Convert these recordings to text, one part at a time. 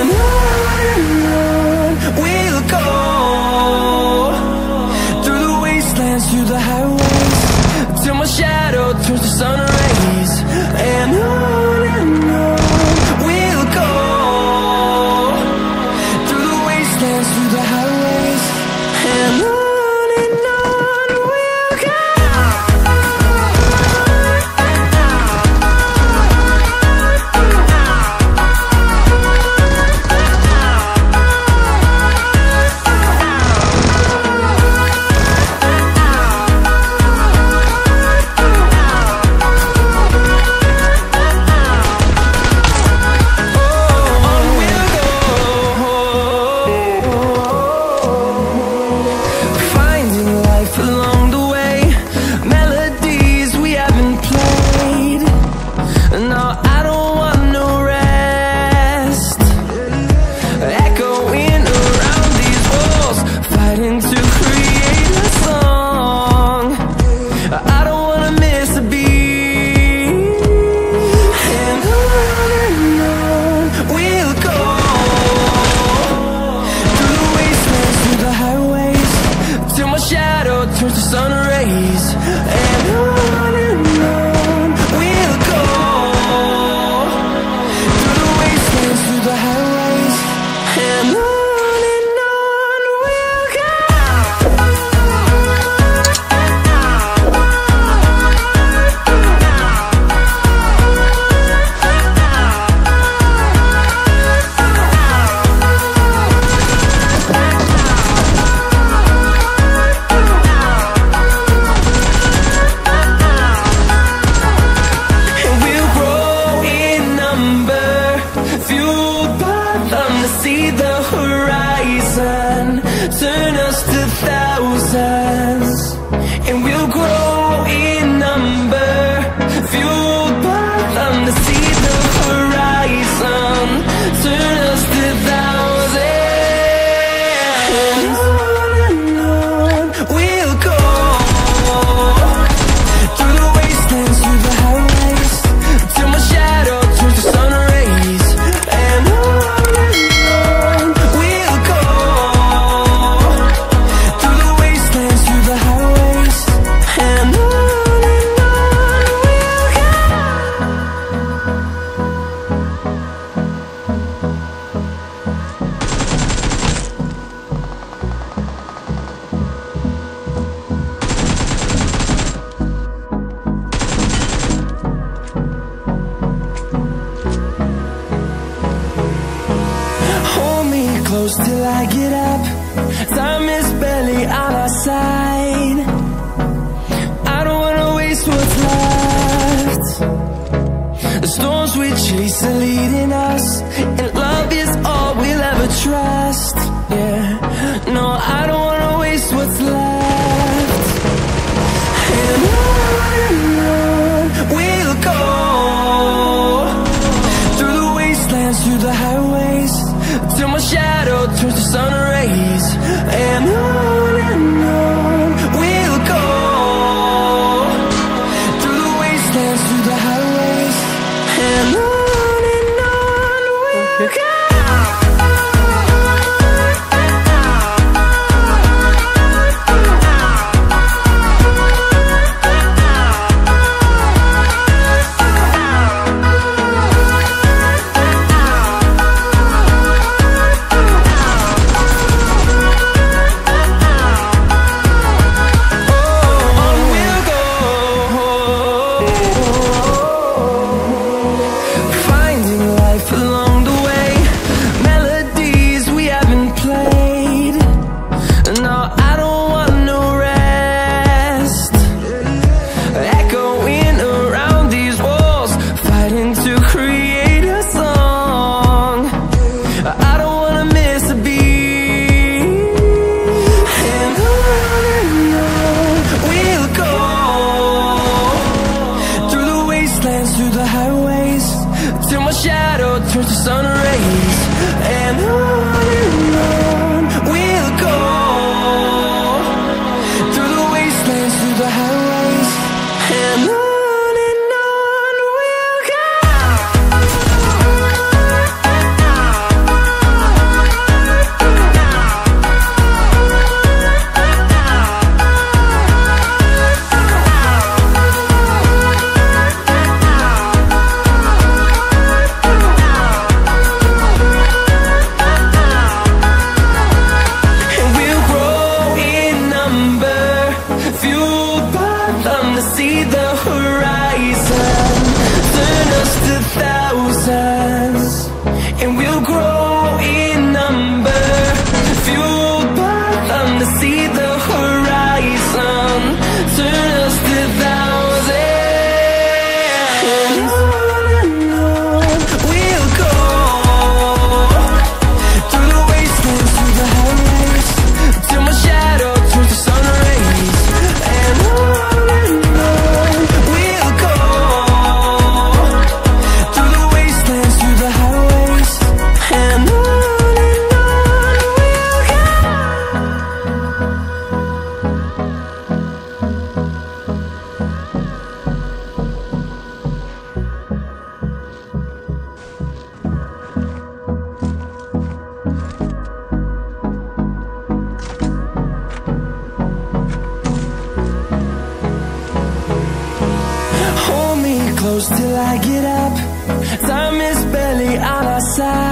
and I to create passar.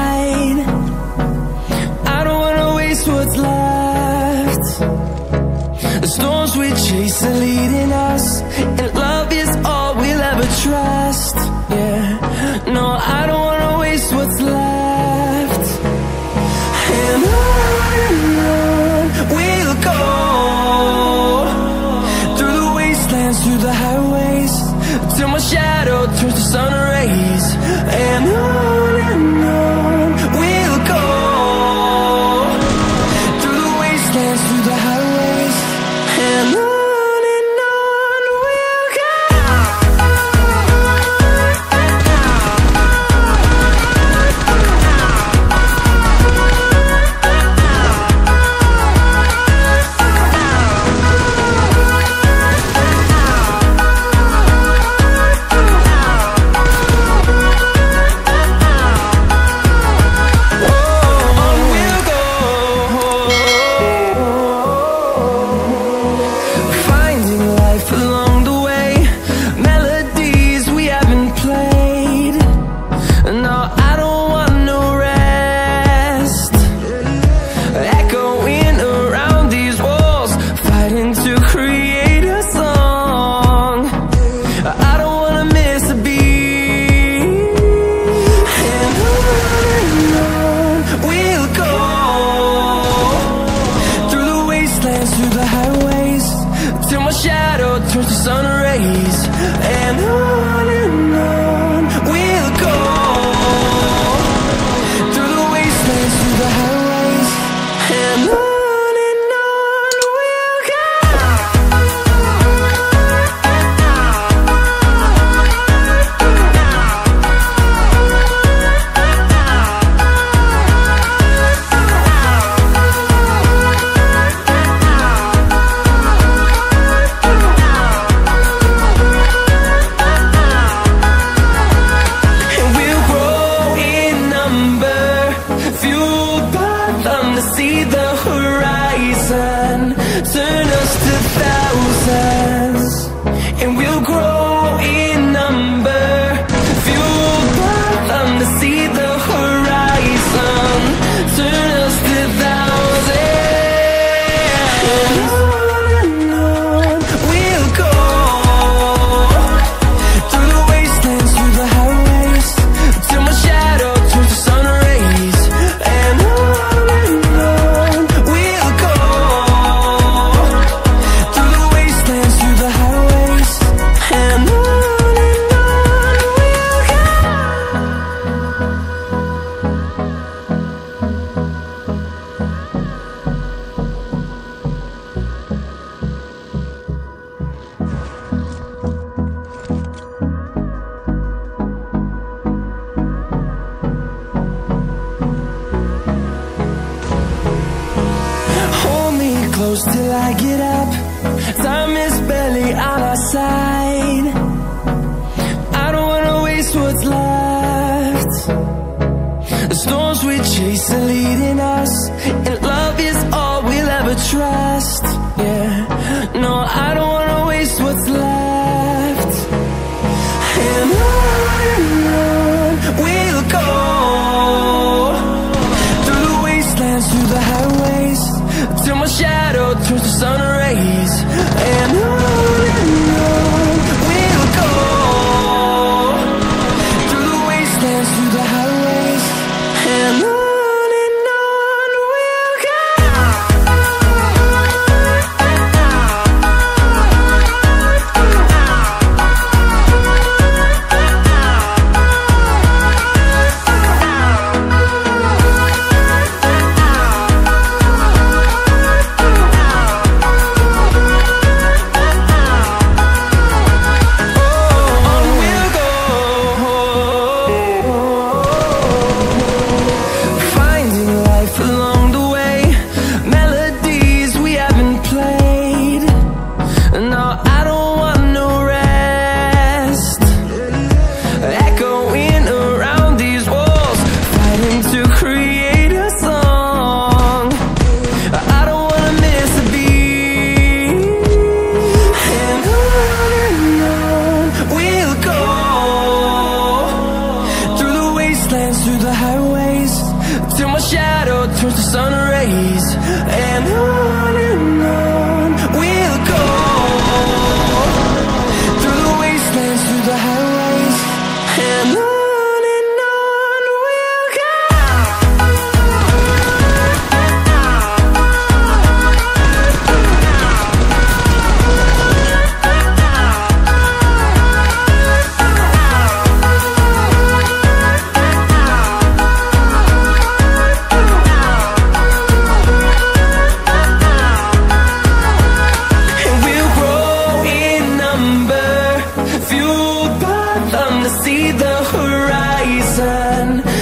chase are leading us